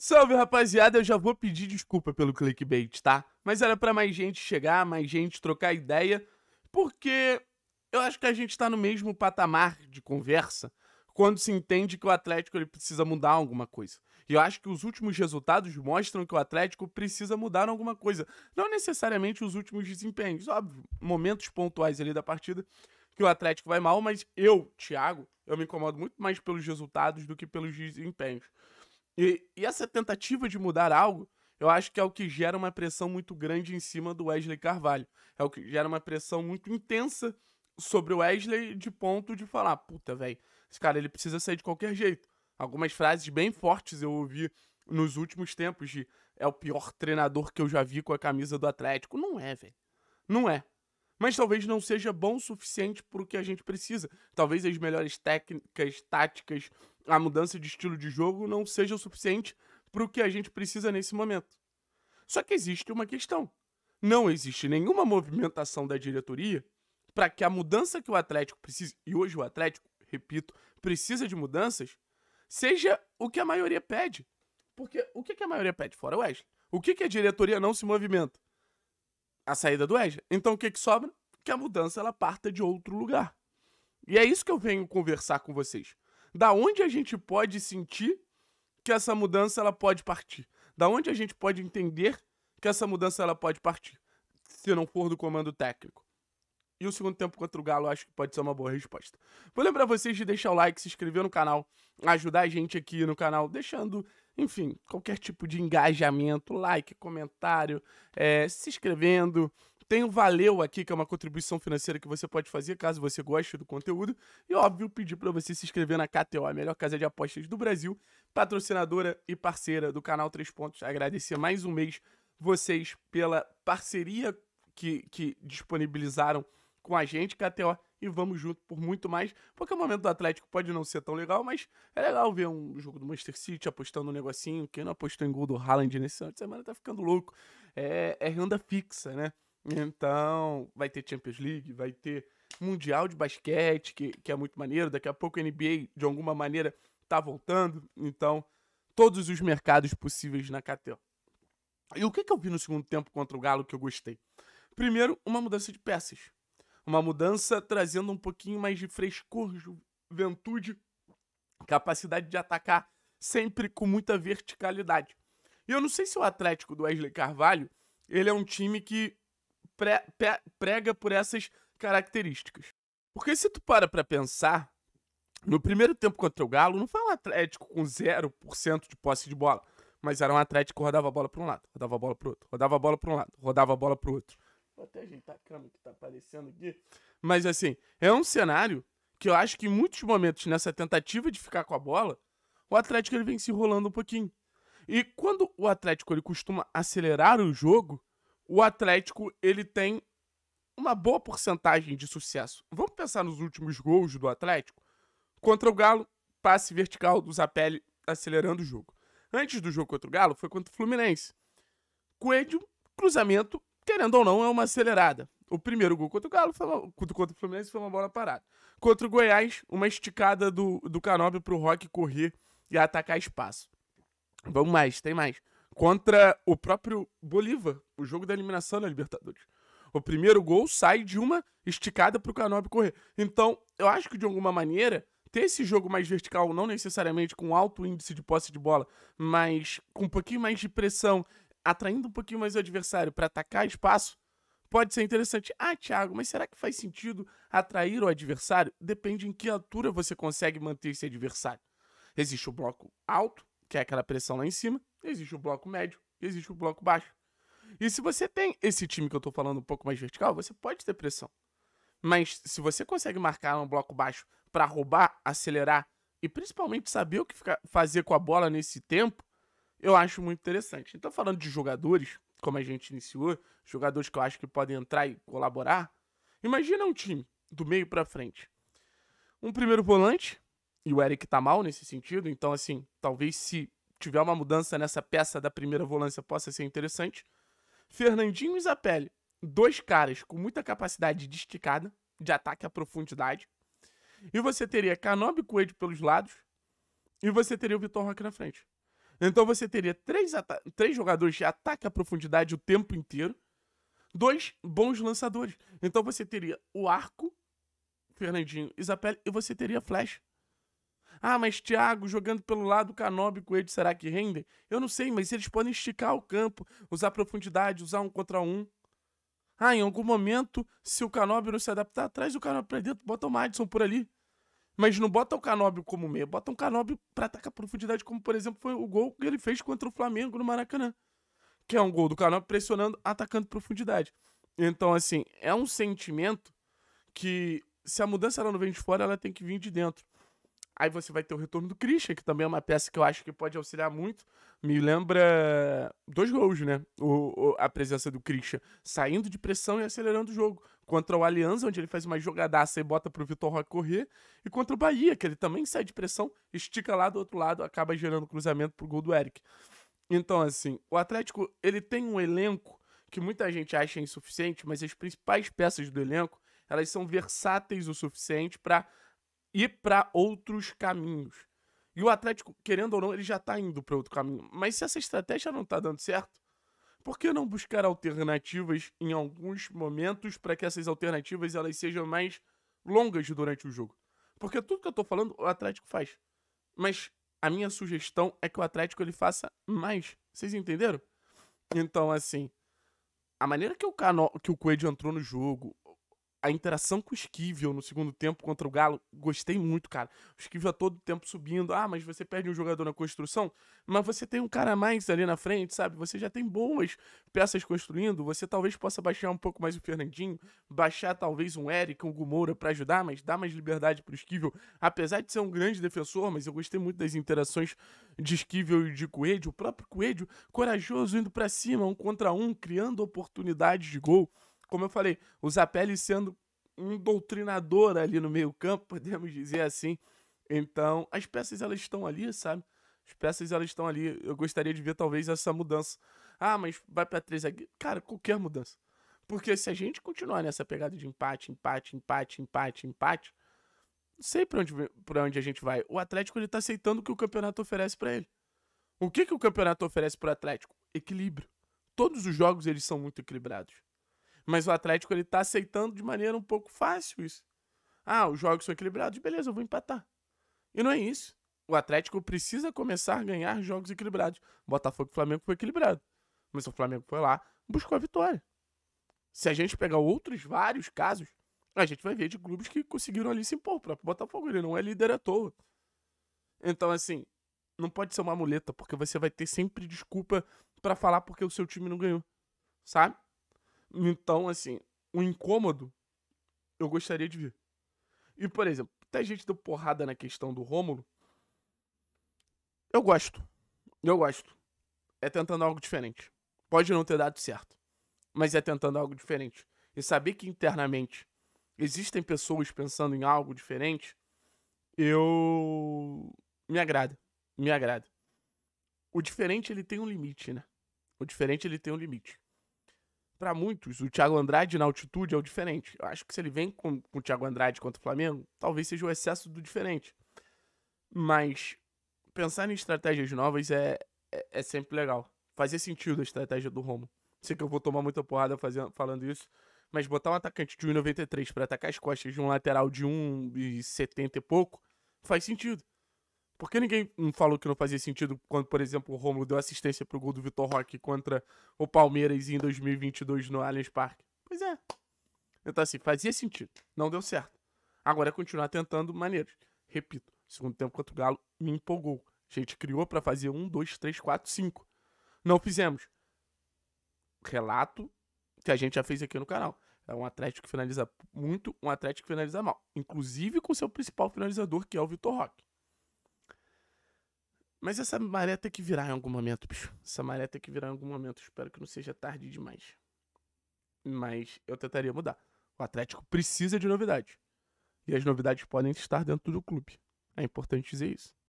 Salve rapaziada, eu já vou pedir desculpa pelo clickbait, tá? Mas era pra mais gente chegar, mais gente trocar ideia, porque eu acho que a gente tá no mesmo patamar de conversa quando se entende que o Atlético ele precisa mudar alguma coisa. E eu acho que os últimos resultados mostram que o Atlético precisa mudar alguma coisa. Não necessariamente os últimos desempenhos, óbvio, momentos pontuais ali da partida que o Atlético vai mal, mas eu, Thiago, eu me incomodo muito mais pelos resultados do que pelos desempenhos. E, e, essa tentativa de mudar algo, eu acho que é o que gera uma pressão muito grande em cima do Wesley Carvalho. É o que gera uma pressão muito intensa sobre o Wesley de ponto de falar, puta, velho, esse cara ele precisa sair de qualquer jeito. Algumas frases bem fortes eu ouvi nos últimos tempos de é o pior treinador que eu já vi com a camisa do Atlético. Não é, velho. Não é. Mas talvez não seja bom o suficiente para o que a gente precisa. Talvez as melhores técnicas, táticas, a mudança de estilo de jogo não seja o suficiente para o que a gente precisa nesse momento. Só que existe uma questão. Não existe nenhuma movimentação da diretoria para que a mudança que o Atlético precisa, e hoje o Atlético, repito, precisa de mudanças, seja o que a maioria pede. Porque o que a maioria pede? Fora o Wesley. O que a diretoria não se movimenta? A saída do Wesley. Então o que, que sobra? Que a mudança ela parta de outro lugar. E é isso que eu venho conversar com vocês da onde a gente pode sentir que essa mudança ela pode partir? Da onde a gente pode entender que essa mudança ela pode partir, se não for do comando técnico? E o segundo tempo contra o Galo acho que pode ser uma boa resposta. Vou lembrar vocês de deixar o like, se inscrever no canal, ajudar a gente aqui no canal, deixando, enfim, qualquer tipo de engajamento, like, comentário, é, se inscrevendo, tem o Valeu aqui, que é uma contribuição financeira que você pode fazer caso você goste do conteúdo. E, óbvio, pedir para você se inscrever na KTO, a melhor casa de apostas do Brasil, patrocinadora e parceira do canal 3 Pontos. Agradecer mais um mês vocês pela parceria que, que disponibilizaram com a gente, KTO, e vamos junto por muito mais, porque o momento do Atlético pode não ser tão legal, mas é legal ver um jogo do Manchester City apostando um negocinho. Quem não apostou em gol do Haaland nesse semana tá ficando louco. É, é renda fixa, né? Então, vai ter Champions League, vai ter Mundial de Basquete, que, que é muito maneiro. Daqui a pouco a NBA, de alguma maneira, tá voltando. Então, todos os mercados possíveis na KTO. E o que, que eu vi no segundo tempo contra o Galo que eu gostei? Primeiro, uma mudança de peças. Uma mudança trazendo um pouquinho mais de frescor, juventude, capacidade de atacar sempre com muita verticalidade. E eu não sei se o Atlético do Wesley Carvalho, ele é um time que pre, pre, prega por essas características. Porque se tu para pra pensar, no primeiro tempo contra o Galo, não foi um Atlético com 0% de posse de bola, mas era um Atlético que rodava a bola para um lado, rodava a bola para outro, rodava a bola para um lado, rodava a bola para outro. Vou até ajeitar a câmera que tá aparecendo aqui. Mas assim, é um cenário que eu acho que em muitos momentos nessa tentativa de ficar com a bola, o Atlético ele vem se enrolando um pouquinho. E quando o Atlético ele costuma acelerar o jogo, o Atlético ele tem uma boa porcentagem de sucesso. Vamos pensar nos últimos gols do Atlético? Contra o Galo, passe vertical do Zapelli acelerando o jogo. Antes do jogo contra o Galo, foi contra o Fluminense. Coelho, cruzamento, querendo ou não, é uma acelerada. O primeiro gol contra o Galo, foi uma, contra o Fluminense, foi uma bola parada. Contra o Goiás, uma esticada do, do Canóbio pro Rock correr e atacar espaço. Vamos mais, tem mais contra o próprio Bolívar, o jogo da eliminação na Libertadores. O primeiro gol sai de uma esticada para o Canobi correr. Então, eu acho que de alguma maneira, ter esse jogo mais vertical, não necessariamente com alto índice de posse de bola, mas com um pouquinho mais de pressão, atraindo um pouquinho mais o adversário para atacar espaço, pode ser interessante. Ah, Thiago, mas será que faz sentido atrair o adversário? Depende em que altura você consegue manter esse adversário. Existe o bloco alto, que é aquela pressão lá em cima, existe o bloco médio existe o bloco baixo. E se você tem esse time que eu tô falando um pouco mais vertical, você pode ter pressão. Mas se você consegue marcar um bloco baixo para roubar, acelerar e principalmente saber o que fazer com a bola nesse tempo, eu acho muito interessante. Então, falando de jogadores, como a gente iniciou, jogadores que eu acho que podem entrar e colaborar, imagina um time do meio para frente. Um primeiro volante, e o Eric tá mal nesse sentido, então assim, talvez se tiver uma mudança nessa peça da primeira volância possa ser interessante. Fernandinho e Zapelli, dois caras com muita capacidade de esticada, de ataque à profundidade. E você teria Canobi e Coelho pelos lados, e você teria o Vitor Roque na frente. Então você teria três, três jogadores de ataque à profundidade o tempo inteiro, dois bons lançadores. Então você teria o arco, Fernandinho e Zapelli, e você teria Flash. Ah, mas Thiago jogando pelo lado, Canobi com ele, será que rendem? Eu não sei, mas eles podem esticar o campo, usar profundidade, usar um contra um. Ah, em algum momento, se o Canobi não se adaptar, traz o Canobi pra dentro, bota o Madison por ali. Mas não bota o Canóbio como meia, bota um Canóbio pra atacar profundidade, como por exemplo foi o gol que ele fez contra o Flamengo no Maracanã. Que é um gol do Canóbio pressionando, atacando profundidade. Então, assim, é um sentimento que se a mudança ela não vem de fora, ela tem que vir de dentro. Aí você vai ter o retorno do Christian, que também é uma peça que eu acho que pode auxiliar muito. Me lembra dois gols, né? O, o, a presença do Christian saindo de pressão e acelerando o jogo. Contra o Aliança, onde ele faz uma jogadaça e bota pro Vitor Roque correr. E contra o Bahia, que ele também sai de pressão, estica lá do outro lado, acaba gerando cruzamento pro gol do Eric. Então, assim, o Atlético, ele tem um elenco que muita gente acha insuficiente, mas as principais peças do elenco, elas são versáteis o suficiente para ir para outros caminhos. E o Atlético, querendo ou não, ele já tá indo para outro caminho. Mas se essa estratégia não tá dando certo, por que não buscar alternativas em alguns momentos para que essas alternativas elas sejam mais longas durante o jogo? Porque tudo que eu tô falando, o Atlético faz. Mas a minha sugestão é que o Atlético ele faça mais. Vocês entenderam? Então, assim, a maneira que o, Cano, que o Coelho entrou no jogo, a interação com o Esquivel no segundo tempo contra o Galo, gostei muito, cara. O Esquivel a todo tempo subindo. Ah, mas você perde um jogador na construção, mas você tem um cara a mais ali na frente, sabe? Você já tem boas peças construindo. Você talvez possa baixar um pouco mais o Fernandinho, baixar talvez um Eric, um Gumoura para ajudar, mas dar mais liberdade pro Esquivel. Apesar de ser um grande defensor, mas eu gostei muito das interações de Esquivel e de Coelho. O próprio Coelho, corajoso, indo para cima, um contra um, criando oportunidades de gol como eu falei, o Zapelli sendo um doutrinador ali no meio campo, podemos dizer assim. Então, as peças elas estão ali, sabe? As peças elas estão ali. Eu gostaria de ver talvez essa mudança. Ah, mas vai para três aqui. Cara, qualquer mudança. Porque se a gente continuar nessa pegada de empate, empate, empate, empate, empate, não sei para onde, pra onde a gente vai. O Atlético ele tá aceitando o que o campeonato oferece para ele. O que, que o campeonato oferece pro Atlético? Equilíbrio. Todos os jogos eles são muito equilibrados. Mas o Atlético ele tá aceitando de maneira um pouco fácil isso. Ah, os jogos são equilibrados, beleza, eu vou empatar. E não é isso. O Atlético precisa começar a ganhar jogos equilibrados. Botafogo e Flamengo foi equilibrado. Mas o Flamengo foi lá, buscou a vitória. Se a gente pegar outros vários casos, a gente vai ver de clubes que conseguiram ali se impor. O próprio Botafogo, ele não é líder à toa. Então, assim, não pode ser uma muleta, porque você vai ter sempre desculpa para falar porque o seu time não ganhou. Sabe? Então, assim, o incômodo eu gostaria de ver. E, por exemplo, até gente deu porrada na questão do Rômulo. Eu gosto. Eu gosto. É tentando algo diferente. Pode não ter dado certo. Mas é tentando algo diferente. E saber que internamente existem pessoas pensando em algo diferente, eu. Me agrada. Me agrada. O diferente, ele tem um limite, né? O diferente, ele tem um limite para muitos, o Thiago Andrade na altitude é o diferente. Eu acho que se ele vem com, com o Thiago Andrade contra o Flamengo, talvez seja o excesso do diferente. Mas pensar em estratégias novas é, é, é sempre legal. Fazer sentido a estratégia do Romo. Sei que eu vou tomar muita porrada fazendo, falando isso, mas botar um atacante de 1,93 para atacar as costas de um lateral de 1,70 e pouco faz sentido. Por que ninguém falou que não fazia sentido quando, por exemplo, o Romulo deu assistência pro gol do Vitor Roque contra o Palmeiras em 2022 no Allianz Parque? Pois é. Então, assim, fazia sentido. Não deu certo. Agora é continuar tentando maneiras. Repito, segundo tempo contra o Galo me empolgou. A gente criou para fazer um, dois, três, quatro, cinco. Não fizemos. Relato que a gente já fez aqui no canal. É um Atlético que finaliza muito, um Atlético que finaliza mal. Inclusive com seu principal finalizador, que é o Vitor Roque. Mas essa maré tem que virar em algum momento, bicho. Essa maré tem que virar em algum momento. Espero que não seja tarde demais. Mas eu tentaria mudar. O Atlético precisa de novidades. E as novidades podem estar dentro do clube. É importante dizer isso.